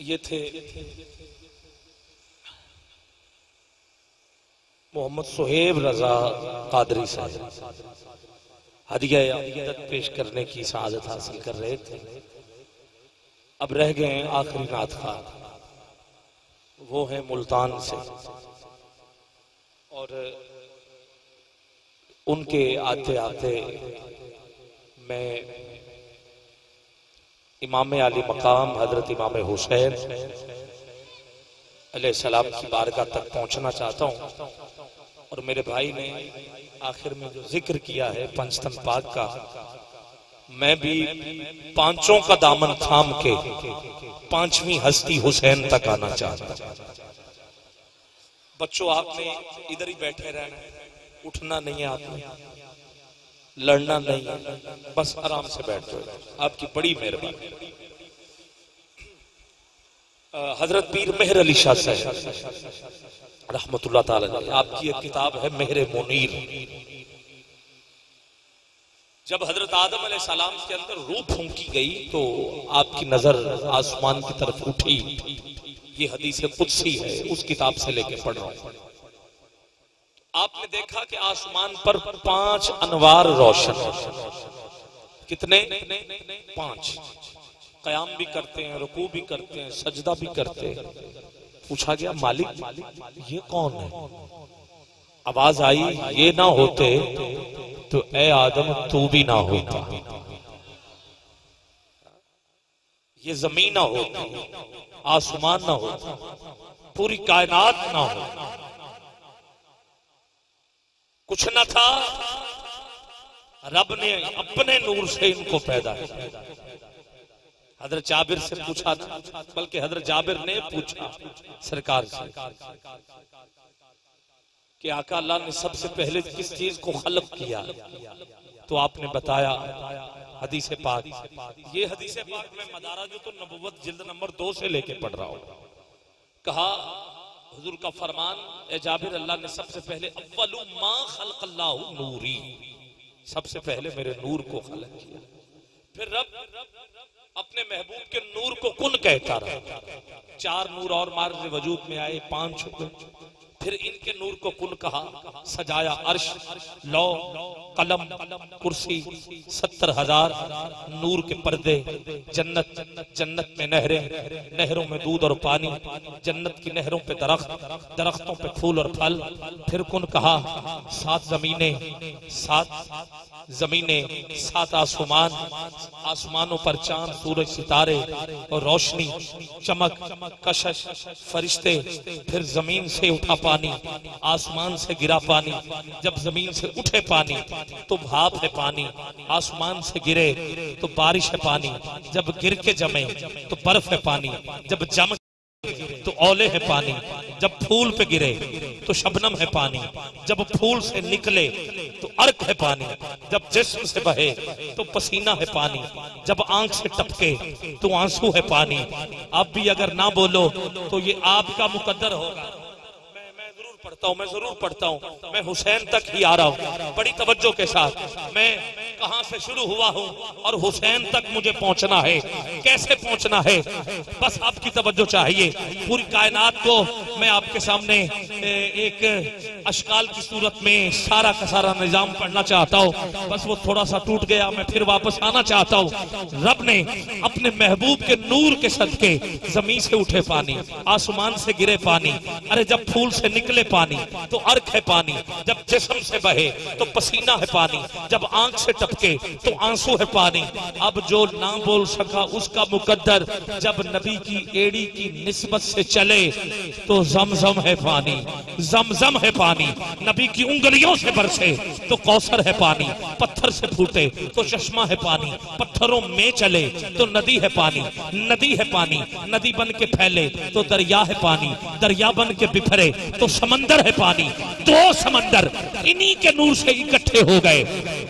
ये थे मोहम्मद सुहेब रजा कादरी साहब। हदिया पेश करने की शहादत हासिल कर रहे थे। अब रह गए हैं आखिरी नाथ खान। वो है मुल्तान से। और उनके आते आते मैं इमाम अली मकाम हज़रत इमाम हुसैन सलाम की बारगाह तक पहुँचना चाहता हूँ। और मेरे भाई ने आखिर में जो ज़िक्र किया है पंचतन पाक का, मैं भी पाँचों का दामन थाम के पांचवी हस्ती हुसैन तक आना चाहता बच्चों, आपने इधर ही बैठे रहना उठना नहीं है आपने। लड़ना नहीं बस आराम से बैठ जाओ। आपकी बड़ी मेहरबानी। हज़रत पीर मेहर अली शाह साहब आपकी एक किताब है मेहर मुनीर। जब हज़रत आदम सलाम के अंदर रूह फूंकी गई तो आपकी नज़र आसमान की तरफ़ उठी। ये हदीस कुदसी है, उस किताब से लेके पढ़ रहा हूँ। आपने देखा कि आसमान पर पाँच अनवार रोशन कितने? पाँच। कयाम भी करते हैं, रुकू भी करते हैं, सजदा भी करते हैं। पूछा गया, मालिक, ये कौन है? आवाज़ आई, ये ना होते तो ए आदम, तू भी ना होता। ये ज़मीन ना होती, आसमान ना होता, पूरी कायनात ना हो कुछ न था। रब ने अपने नूर से इनको पैदा किया। हज़रत जाबिर से पूछा ना बल्कि हज़रत जाबिर ने पूछा सरकार से कि आका अल्लाह ने सबसे पहले किस चीज़ को खलक किया? तो आपने बताया हदीस पाक। ये हदीस पाक में मदारा जो तो नबुवत जिल्द नंबर दो से लेके पढ़ रहा हूँ। कहा हुजूर का फरमान, ए जाबिर, अल्लाह ने सबसे पहले अव्वलु मा खलकल्लाहु नूरी, सबसे पहले मेरे नूर को खलक किया। फिर रब अपने महबूब के नूर को कुन कहता रहा? चार नूर और मार्ग वजूद में आए, पाँच फिर इनके नूर को कुन कहा? सजाया अर्श, लौ, कलम, कुर्सी, सत्तर हज़ार नूर के पर्दे, जन्नत जन्नत में नहरें, नहरों में दूध और पानी, जन्नत की नहरों पे दरख्त, दरख्तों पे फूल और फल। फिर कुन कहा, सात जमीने सात जमीने, सात आसमान, आसमानों पर चाँद, सूरज सितारे और रोशनी, चमक, कशश, फरिश्ते, फिर ज़मीन से उठा पानी, आसमान से गिरा पानी, जब ज़मीन से उठे पानी तो भाप है पानी, आसमान से गिरे तो बारिश है पानी, जब गिर के जमे तो बर्फ़ है पानी, जब जम तो ओले है पानी, जब फूल पे गिरे तो शबनम है पानी, जब फूल से निकले तो अर्क है पानी, जब जिस्म से बहे तो पसीना है पानी, जब आँख से टपके तो आँसू है पानी। आप भी अगर ना बोलो तो ये आपका मुकद्दर होगा। पढ़ता हूँ, मैं ज़रूर पढ़ता हूँ। मैं हुसैन तक ही आ रहा हूँ। बड़ी तवज्जो के साथ। मैं कहा से शुरू हुआ हूँ? और हुसैन तक मुझे पहुँचना है। कैसे पहुँचना है? बस आपकी तवज्जो चाहिए। पूरी कायनात को मैं आपके सामने एक अशकाल की सूरत में सारा का सारा निज़ाम पढ़ना चाहता हूँ। बस वो थोड़ा सा टूट गया, मैं फिर वापस आना चाहता हूँ। रब ने अपने महबूब के नूर के सदके ज़मीन से उठे पानी, आसमान से गिरे पानी। अरे जब फूल से निकले पानी तो अर्क है पानी। जब जिसम से बहे तो पसीना है पानी। जब आँख से टपके तो आँसू है पानी। अब जो ना बोल सका उसका मुकद्दर, जब नबी की एड़ी की निस्बत से चले तो जमजम है पानी, जमजम है पानी। नबी की उंगलियों से बरसे तो कौसर है पानी, पत्थर से फूटे तो चश्मा है पानी। पत्थरों में चले तो नदी है पानी, नदी है पानी, नदी बन के फैले तो दरिया है पानी, दरिया बन के बिखरे तो समंदर है पानी। दो समंदर, इन्हीं के नूर से इकट्ठे हो गए।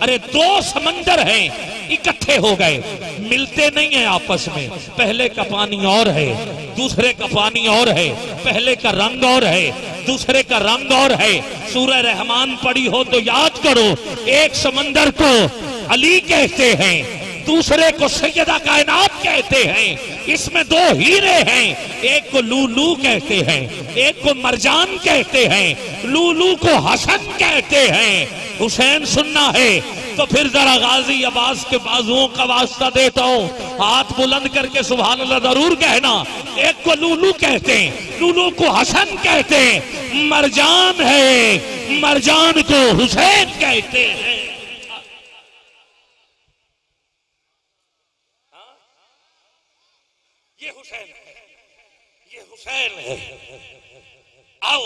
अरे दो समंदर हैं, इकट्ठे हो गए। मिलते नहीं है आपस में। पहले का पानी और है, दूसरे का पानी और है, पहले का रंग और है, दूसरे का रंग और है। सूरह रहमान पड़ी हो तो याद करो, एक समंदर को अली कहते हैं, दूसरे को सैयदा कायनात कहते हैं। इसमें दो हीरे हैं, एक को लूलू कहते हैं, एक को मरजान कहते हैं। लूलू को हसन कहते हैं। हुसैन सुनना है तो फिर जरा गाजी अब्बास के बाजुओं का वास्ता देता हूँ। हाथ बुलंद करके सुबह अल्लाह ज़रूर कहना। एक को लूलू कहते हैं, लूलू को हसन कहते हैं। मरजान है, मरजान को हुसैन कहते हैं। है। आओ,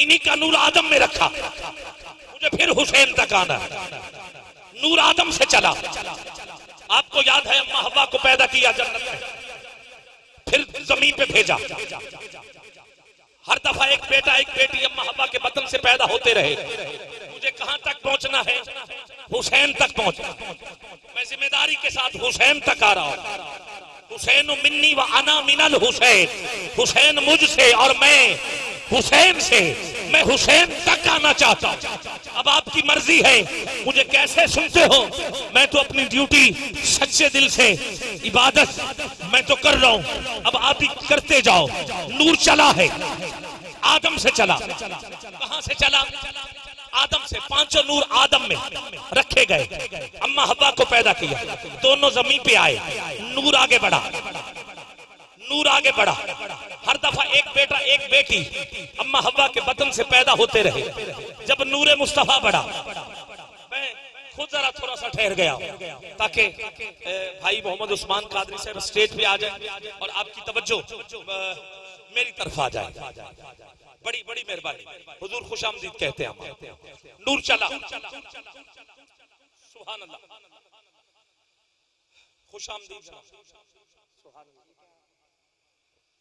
इन्हीं का नूर आदम में रखा। मुझे फिर हुसैन तक आना नूर आदम से चला। आपको याद है अम्मा को पैदा किया जन्नत में? फिर ज़मीन पे भेजा। हर दफ़ा एक बेटा, एक बेटी अम्मा के बतन से पैदा होते रहे। मुझे कहाँ तक पहुँचना है? हुसैन तक पहुँचना। मैं ज़िम्मेदारी के साथ हुसैन तक आ रहा हूँ। हुसैन मिन्नी व अना मिनल हुसैन। हुसैन मुझसे और मैं हुसैन से मैं हुसैन तक आना चाहता हूँ। अब आपकी मर्ज़ी है, मुझे कैसे सुनते हो? मैं तो अपनी ड्यूटी सच्चे दिल से, इबादत मैं तो कर रहा हूँ। अब आप ही करते जाओ। नूर चला है। आदम से चला। कहाँ से चला? आदम से। पाँचों नूर आदम में रखे गए। अम्मा हब्बा को पैदा किया। दोनों ज़मीन पे आए। नूर आगे बढ़ा। नूर आगे बढ़ा। हर दफ़ा बेटा, एक बेटी अम्मा हवा के बतन से पैदा होते रहे। जब नूर मुस्तफ़ा मैं खुद जरा थोड़ा सा ठहर गया ताकि भाई मोहम्मद उस्मान कादरी साहब स्टेज पे आ जाए और आपकी तवज्जो मेरी तरफ़ आ जाए। बड़ी बड़ी मेहरबानी। हुजूर खुश आमदीद कहते हैं नूर चला। सुहान अल्लाह खुश आमदीद।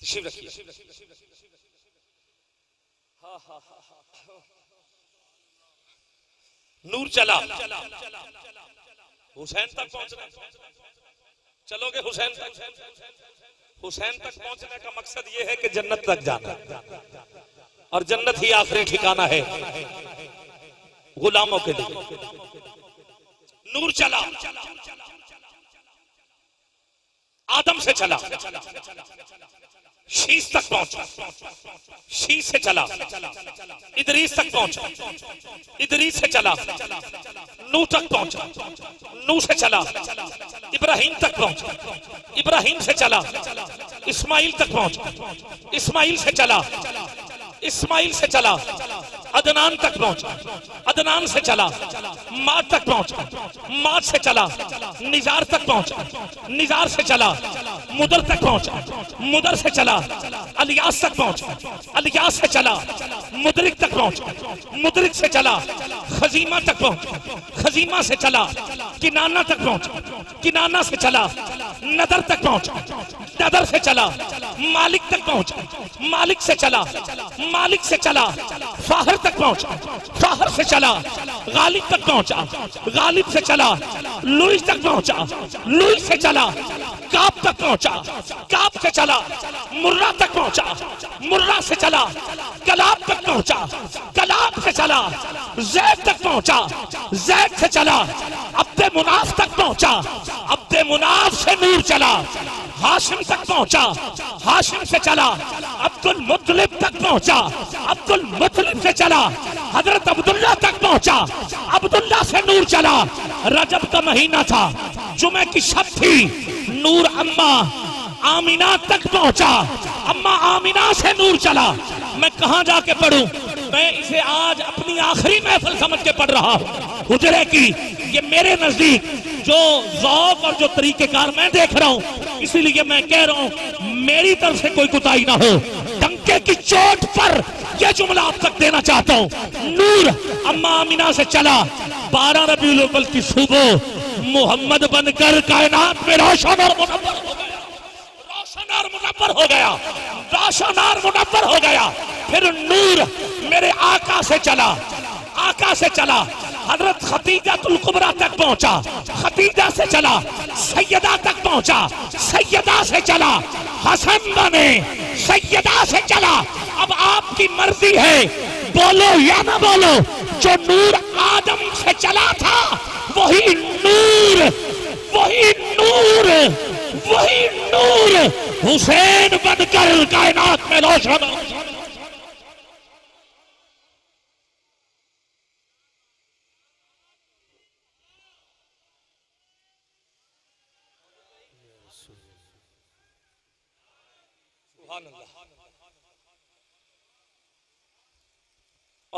तशरीफ़ रखिए। नूर चला। हुसैन तक पहुँचना। चलोगे हुसैन तक? हुसैन तक पहुँचने का मकसद ये है कि जन्नत तक जाना। और जन्नत ही आखिरी ठिकाना है। गुलामों के लिए। नूर चला। आदम से चला। शीश तक पहुँचा। शीश से चला। इदरीस तक पहुँचा। इदरीस से चला। नू तक पहुँचा। नू से चला। इब्राहिम तक पहुँचा। इब्राहिम से चला। इस्माइल तक पहुँचा। इस्माइल से चला। इस्माइल से चला। अदनान तक पहुँचा अदनान से चला माद तक पहुँचा माद से चला निजार तक पहुँचा निजार से चला मुदर तक पहुँचा मुदर से चला अलियास तक पहुँचा अलियास से चला मुदरिक तक पहुँचा मुदरिक से चला खजीमा तक पहुँचा खजीमा से चला किनाना तक पहुँचा किनाना से चला नदर तक पहुँचा नदर से चला मालिक तक पहुँचा मालिक से चला मालिक से चला फाहर तक पहुँचा। फाहर से चला, गालिब तक पहुँचा। गालिब से चला लुइस तक पहुँचा। लुइस से चला काप तक पहुँचा। काप से चला, मुर्रा तक पहुँचा। मुर्रा से चला, कलाब तक पहुँचा। कलाब से चला, जैद तक पहुँचा। जैद से चला, अब्दे मुनाफ तक पहुँचा। अब्दे मुनाफ से नूर चला। हाशिम तक पहुँचा। हाशिम से चला अब्दुल मुतलिब तक पहुँचा। अब्दुल मुतलिब से चला। हज़रत अब्दुल्ला तक पहुँचा। अब्दुल्ला से नूर चला। रजब का महीना था। जुमे की शब थी। नूर अम्मा आमीना तक पहुँचा। अम्मा आमीना से नूर चला। मैं कहा जाके पढ़ू? मैं इसे आज अपनी आखिरी महफल समझ के पढ़ रहा हूँ। उजरे की, ये मेरे नज़दीक जो जौक और जो तरीकेकार मैं देख रहा हूँ, इसीलिए मैं कह रहा हूँ, मेरी तरफ़ से कोई कुताई ना हो। की चोट पर यह जुमला आप तक देना चाहता हूँ। नूर अम्मा अमीना से चला। बारह रबी अव्वल की सुबह मोहम्मद बनकर कायनात में रोशन और मुनवर हो गया। रोशन और मुनवर हो गया। रोशन और मुनवर हो गया। फिर नूर मेरे आका से चला। आका से चला। हज़रत खतीजा कुबरा तक पहुँचा, खतीजा से चला, सैयदा तक पहुँचा, सैयदा से चला, हसन बने, सैयदा से चला। अब आपकी मर्ज़ी है, बोलो या ना बोलो, जो नूर आदम से चला था, वही नूर वही नूर वही नूर हुसैन बनकर कायनात में रोशन हो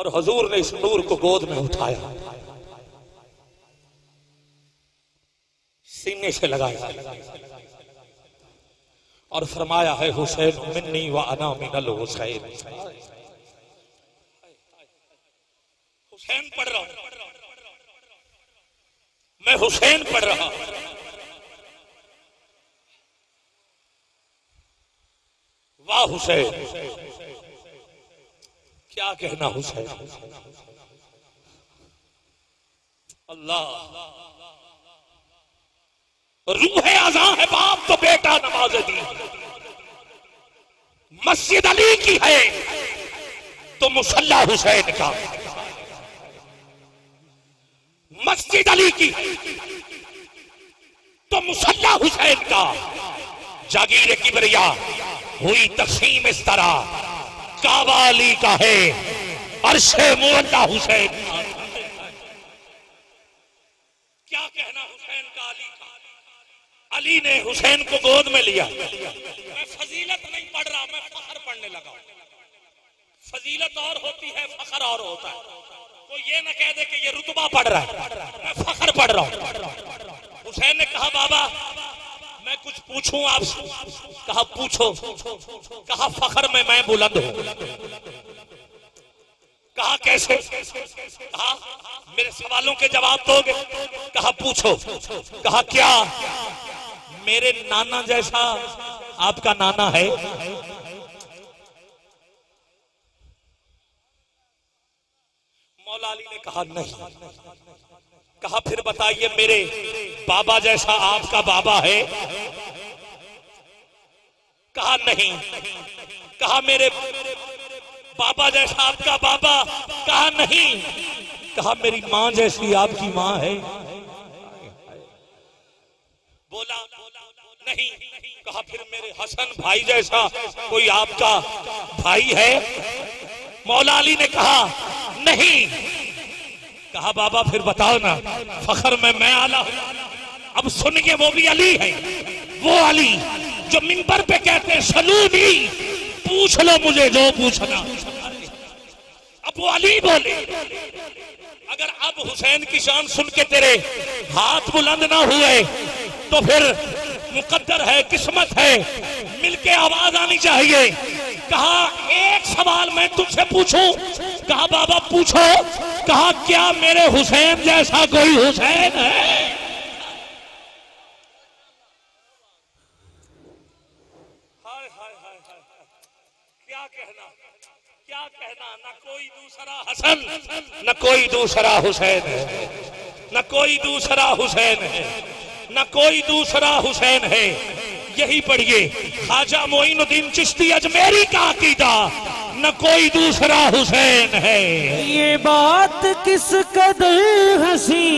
और हजूर ने इस नूर को गोद में उठाया। सीने से लगाया। और फरमाया है, हुसैन, मिन्नी व अना मिनल हुसैन। हुसैन पढ़ रहा हूँ। मैं हुसैन पढ़ रहा हूँ। वाह हुसैन। क्या कहना हुसैन अल्लाह। रूह आजा है, बाप तो बेटा नमाज़ दी। मस्जिद अली की है तो मुसल्ला हुसैन का। मस्जिद अली की तो मुसल्ला हुसैन का। जागीर किबरिया, हुई तकसीम इस तरह। काबा अली का है। अरशे मुअल्ला हुसैन। का। क्या कहना हुसैन का अली का? अली ने हुसैन को गोद में लिया। मैं फजीलत नहीं पढ़ रहा, मैं फखर पढ़ने लगा फजीलत और होती है, फखर और होता है। कोई ये ना कह दे कि ये रुतबा पढ़ रहा है। मैं फखर पढ़ रहा हूँ। हुसैन ने कहा, बाबा मैं कुछ पूछूँ आपसे? कहा, पूछो। कहा, फखर में मैं बुलंद हूँ। कहा, कैसे? कहा, मेरे सवालों के जवाब दोगे? कहा, पूछो। कहा, क्या मेरे नाना जैसा आपका नाना है मौला अली ने कहा नहीं। कहा, फिर बताइए मेरे बाबा जैसा आपका बाबा है? कहा, नहीं। कहा, मेरे बाबा जैसा आपका बाबा? कहा, नहीं। कहा, मेरी माँ जैसी आपकी माँ है? बोला, नहीं। कहा, फिर मेरे हसन भाई जैसा कोई आपका भाई है? मौला अली ने कहा, नहीं। कहा, बाबा, फिर बताओ ना, फखर में मैं आला हूँ। अब सुनिए वो भी अली है। वो अली जो मिंबर पे कहते हैं सलूनी पूछ लो मुझे, जो पूछना। अब वो अली बोले, अगर अब हुसैन की शान सुन के तेरे हाथ बुलंद ना हुए तो फिर मुकद्दर है, किस्मत है, मिलके आवाज़ आनी चाहिए। कहा, एक सवाल मैं तुमसे पूछूँ। कहा, बाबा, पूछो। कहा क्या मेरे हुसैन जैसा कोई हुसैन है? न कोई दूसरा हसन, न कोई दूसरा हुसैन है। न कोई दूसरा हुसैन है। न कोई दूसरा हुसैन है। यही पढ़िए, ख्वाजा मोइनुद्दीन चिश्ती अजमेरी का अकीदा। न कोई दूसरा हुसैन है ये बात किस कदर हसी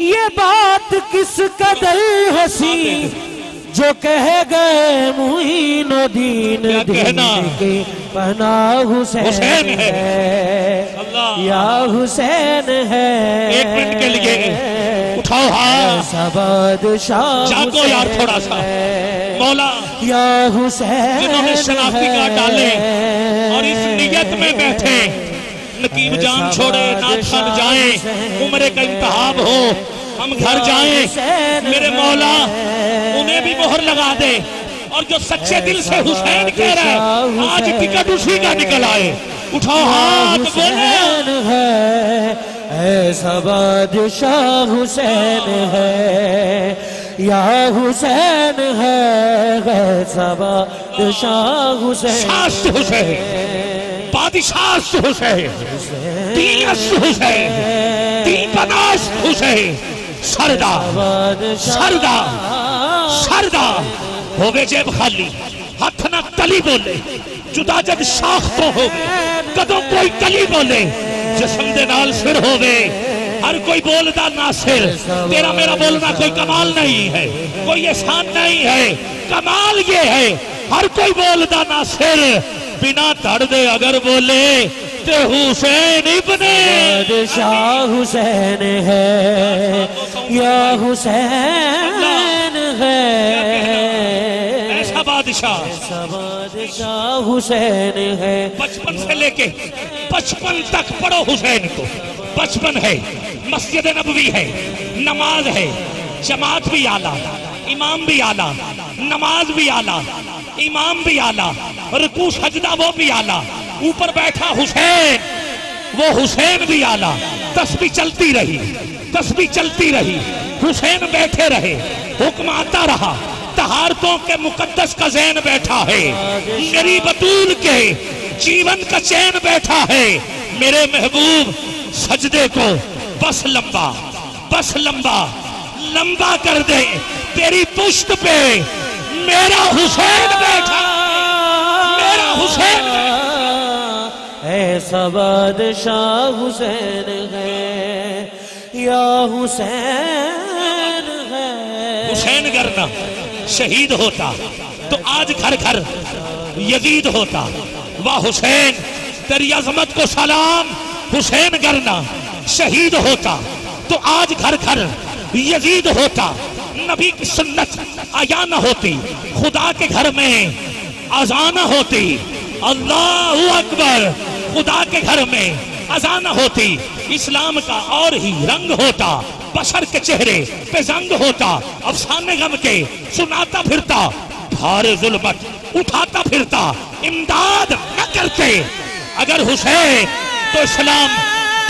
ये बात किस कदर हसी जो कह गए मुहीनुद्दीन कहना? दिन के पना हुसैन हुसैन है। है। या हुसैन है एक मिनट के लिए बादशाह जागो यार थोड़ा सा। मौला या हुसैन जिन्होंने शनाख्ती कार्ड डाले और इस नियत में बैठे नकीब जान छोड़े नाथ खान जाए उम्र का इंतहाब हो हम घर जाए। मेरे मौला उन्हें भी मोहर लगा दे और जो सच्चे दिल से हुसैन कह रहा है आज टिकट उसी का निकल आए। उठाओ हाथ बोले। है। ऐसा बादशाह हुसैन है। या हुसैन है ऐसा बादशाह हुसैन हुसैन बादशाह हुसैन हुसैन दीपनास हुसैन, सरदा सरदा सरदा। होवे जेब खाली, हथ ना तली बोले, जुदा जब शाख तो हो कदों कोई तली बोले जिसम दे नाल सिर होवे हर कोई बोलदा ना सिर। तेरा मेरा बोलना कोई कमाल नहीं है कोई एहसान नहीं है। कमाल ये है हर कोई बोलदा ना सिर। बिना धड़ दे अगर बोले ते हुसैन इब्ने। बादशाह हुसैन है या हुसैन है। ऐसा बादशाह। ऐसा बादशाह हुसैन है। बचपन से लेके बचपन तक पढ़ो हुसैन को। बचपन है, मस्जिद नबवी है, नमाज़ है, जमात भी आला, इमाम भी आला, नमाज़ भी आला, इमाम भी आला, रुकू सजदा वो भी आला, ऊपर बैठा हुसैन, वो हुसैन भी आला। तस्बी चलती रही तस्बी चलती रही, हुसैन बैठे रहे, हुक्म आता रहा, तहारतों के मुकद्दस का जैन बैठा है मेरी बतूल के जीवन का चैन बैठा है। मेरे महबूब सजदे को बस लंबा बस लंबा लंबा कर दे। तेरी पुश्त पे मेरा हुसैन बैठा। मेरा हुसैन ऐसा बादशाह हुसैन है या हुसैन है। हुसैन करना शहीद होता तो आज घर घर यजीद होता। वाह हुसैन, तेरी अजमत को सलाम। हुसैन करना, शहीद होता तो आज घर घर यजीद होता। नबी की सुन्नत आया न होती, खुदा के घर में अजान होती। अल्लाह अकबर, खुदा के घर में अजान होती। इस्लाम का और ही रंग होता, बशर के चेहरे पे जंग होता। अफसाने गम के सुनाता फिरता भार जुल्मत उठाता फिरता। इमदाद न करते। अगर हुसैन तो इस्लाम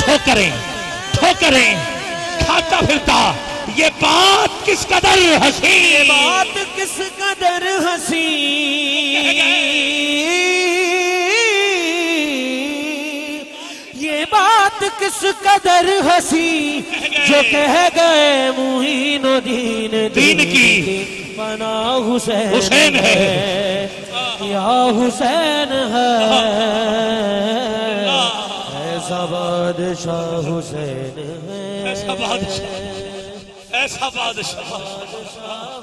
ठोकरें ठोकरें खाता फिरता। ये बात किस कदर हसी ये बात किस कदर हसी ये बात किस कदर हसी जो कह गए मुहीनुद्दीन दीन की। बना हुसैन। हुसैन है। या हुसैन है। ऐसा बादशाह हुसैन है। ऐसा बादशाह। ऐसा बादशाह।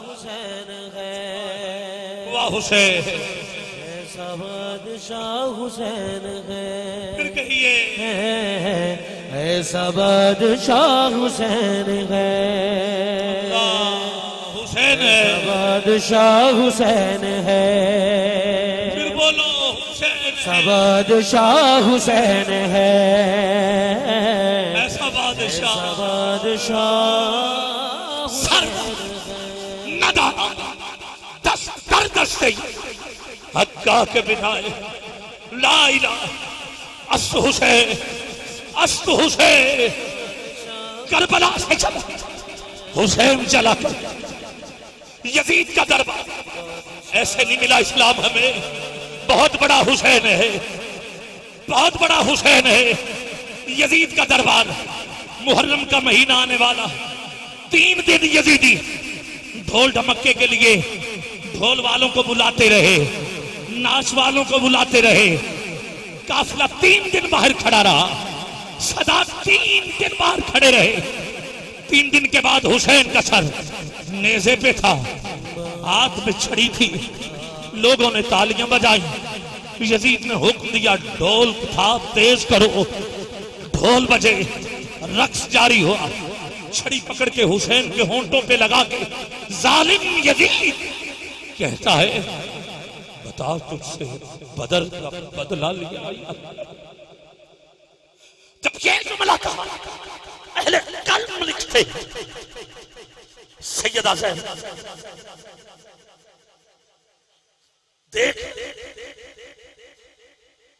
हुसैन है। वाह हुसैन। ऐसा बादशाह हुसैन है। फिर कहिए। ऐसा बादशाह हुसैन है। हुसैन बादशाह हुसैन है। हुसैन है। बादशाह हुसैन है। ऐसा बादशाह। बादशाह सर नदा दस कर दस हक्का के बिना ला इला अस्त हुसैन अस्त हुसैन। करबला से चला। हुसैन चला यजीद का दरबार। ऐसे नहीं मिला इस्लाम हमें। बहुत बड़ा हुसैन है। बहुत बड़ा हुसैन है। यजीद का दरबार, मुहर्रम का महीना आने वाला। तीन दिन यजीदी ढोल ढमक्के के लिए ढोल वालों को बुलाते रहे, नाच वालों को बुलाते रहे। काफिला तीन दिन बाहर खड़ा रहा। सदा तीन दिन बाहर खड़े रहे। तीन दिन के बाद हुसैन का सर नेजे पे था, हाथ में छड़ी थी। लोगों ने तालियाँ बजाई। यजीद ने हुक्म दिया, ढोल था तेज करो। ढोल बजे रक्स जारी हुआ। छड़ी पकड़ के हुसैन के होंठों पे लगा के, जालिम यजीद! कहता है, बता तुझसे बदर का बदला लिया जब ये जुमला कहा अहले कल्म लिखते सैयदा जैन। देख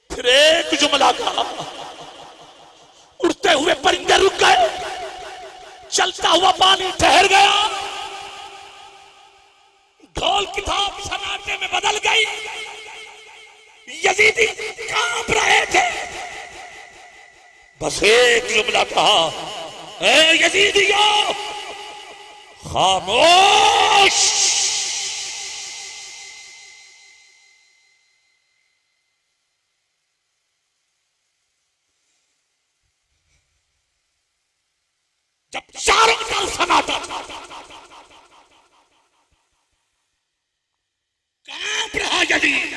फिर एक जुमला कहा उड़ते हुए परिंदे रुक गए। चलता हुआ पानी ठहर गया। ढोल किताब सनाटे में बदल गई। यजीदी काँप रहे थे। बस एक जुमला कहा ए यजीदियो, खामोश। जब चारों तरफ़ था काँप रहा यदीद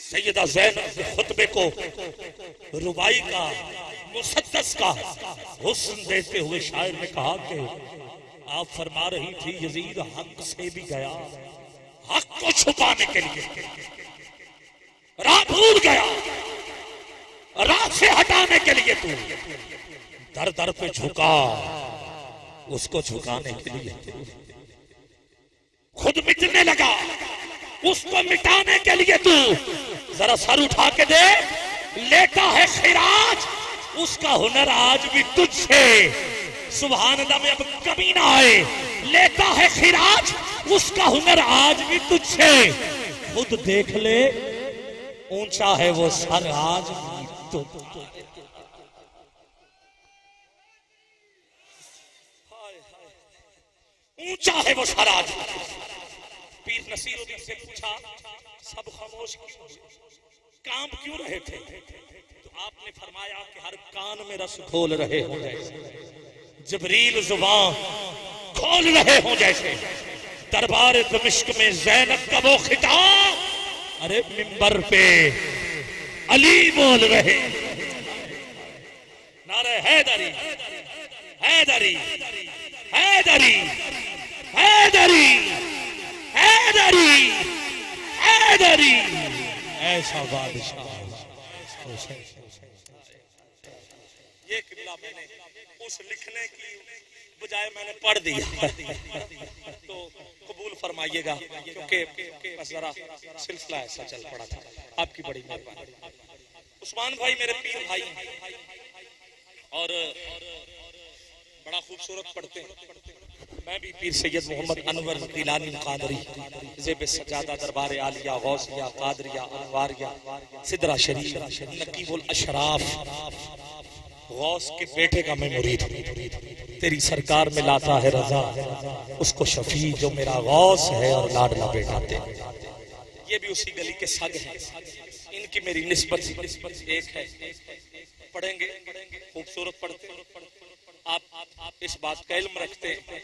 सैयदा जैनब के खुतबे को रुबाई का, मुसद्दस का हुस्न देते हुए शायर ने कहा कि आप फरमा रही थी, यजीद हक से भी गया। हक को छुपाने के लिए। राह भूल गया। राह से हटाने के लिए तू। दर दर पे झुका। उसको झुकाने के लिए खुद मिटने लगा। उसको मिटाने के लिए तू जरा सर उठा के दे। लेता है खिराज। उसका हुनर आज भी तुझसे। सुबह में अब कभी ना आए। लेता है खिराज। उसका हुनर आज भी तुझसे। खुद देख ले, ऊँचा है वो सर आज भी तुझ ऊँचा है वो सर पीर नसीरुद्दीन से पूछा, सब खामोश क्यों काम क्यों रहे थे? तो आपने फरमाया कि हर कान में रस खोल रहे हो जैसे, जबरील ज़ुबान खोल रहे हो जैसे। दरबार दमिश्क में जैनब का वो खिताब, अरे मिंबर पे अली बोल रहे। नारे हैदरी हैदरी हैदरी हैदरी हैदरी हैदरी ऐसा बादशाह। ये किबला मैंने उस लिखने की बजाय मैंने पढ़ दिया। तो कबूल फरमाइएगा, क्योंकि जरा सिलसिला ऐसा चल पड़ा था। आपकी बड़ी मेहरबानी। उस्मान भाई मेरे पीर भाई और बड़ा खूबसूरत पढ़ते हैं। मैं भी पीर सैयद मोहम्मद अनवर दिलानी कादरी, जेब सजादा दरबार आलिया, गौसिया, कादरिया, अनवारिया, सिदरा शरीफ नकीबुल अशराफ। गौस के बेटे का मैं मुरीद, तेरी सरकार में लाता है रजा। उसको शफी जो मेरा गौस है और लाडला बेटा ये भी उसी गली के सग हैं। इनकी मेरी निस्बत, एक है। पढ़ेंगे, खूबसूरत पढ़ते आप, इस बात का इल्म रखते हैं।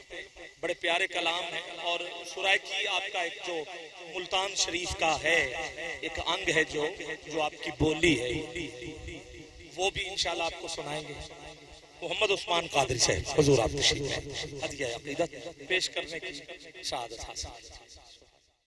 बड़े प्यारे कलाम है और सुराय आपका एक जो मुल्तान शरीफ का है एक अंग है जो जो आपकी बोली है। वो भी इंशाल्लाह आपको सुनाएँगे। मोहम्मद उस्मान कादरी साहब हजूर आप पेश करने की शहादत हासिल।